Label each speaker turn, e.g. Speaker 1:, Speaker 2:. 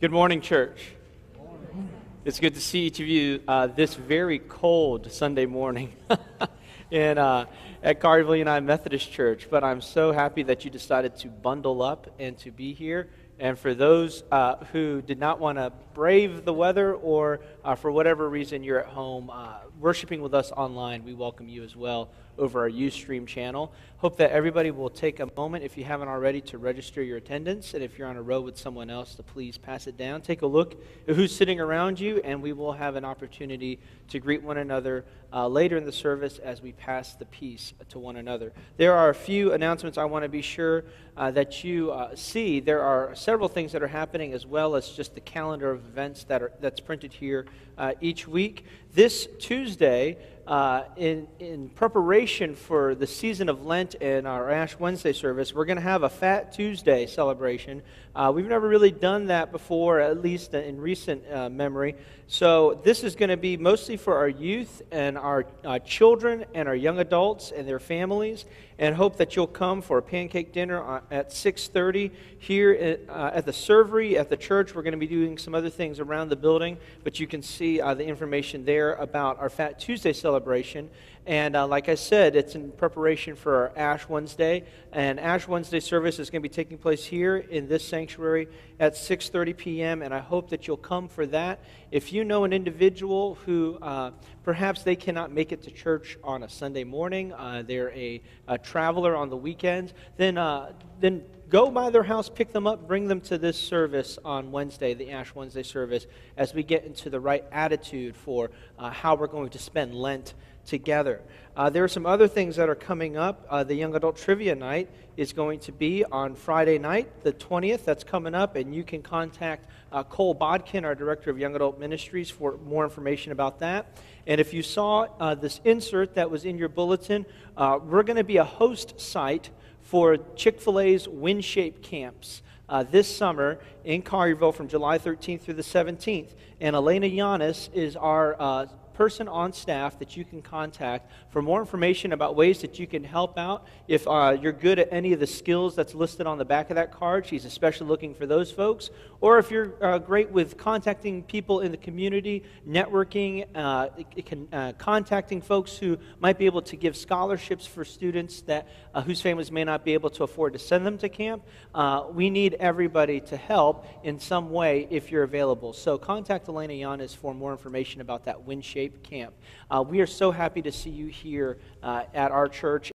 Speaker 1: Good morning, church. It's good to see each of you uh, this very cold Sunday morning in, uh, at Collierville United Methodist Church. But I'm so happy that you decided to bundle up and to be here. And for those uh, who did not want to brave the weather or uh, for whatever reason you're at home uh, worshiping with us online, we welcome you as well over our Ustream channel. Hope that everybody will take a moment, if you haven't already, to register your attendance. And if you're on a row with someone else, to please pass it down. Take a look at who's sitting around you, and we will have an opportunity to greet one another uh, later in the service as we pass the peace to one another. There are a few announcements I want to be sure uh, that you uh, see. There are several things that are happening, as well as just the calendar of events that are, that's printed here uh, each week. This Tuesday, uh, in, in preparation for the season of Lent and our Ash Wednesday service, we're going to have a Fat Tuesday celebration. Uh, we've never really done that before, at least in recent uh, memory. So, this is going to be mostly for our youth and our uh, children and our young adults and their families and hope that you'll come for a pancake dinner at 6.30 here at, uh, at the servery at the church we're going to be doing some other things around the building but you can see the information there about our fat tuesday celebration and uh, like I said, it's in preparation for Ash Wednesday. And Ash Wednesday service is going to be taking place here in this sanctuary at 6:30 p.m. And I hope that you'll come for that. If you know an individual who uh, perhaps they cannot make it to church on a Sunday morning, uh, they're a, a, traveler on the weekends, then uh, then go by their house, pick them up, bring them to this service on Wednesday, the Ash Wednesday service, as we get into the right attitude for uh, how we're going to spend Lent together. Uh, there are some other things that are coming up. Uh, the Young Adult Trivia Night is going to be on Friday night, the 20th. That's coming up, and you can contact uh, Cole Bodkin, our Director of Young Adult Ministries, for more information about that. And if you saw uh, this insert that was in your bulletin, uh, we're going to be a host site for Chick fil A's WinShape camps. Uh, this summer in Collierville from July 13th through the 17th. And Elena Yanis is our uh, person on staff that you can contact for more information about ways that you can help out. If uh, you're good at any of the skills that's listed on the back of that card, she's especially looking for those folks. Or if you're uh, great with contacting people in the community, networking, uh, can, uh, contacting folks who might be able to give scholarships for students that uh, whose families may not be able to afford to send them to camp, uh, we need everybody to help in some way if you're available. So contact Elena Yanis for more information about that WinShape Camp. Uh, we are so happy to see you here uh, at our church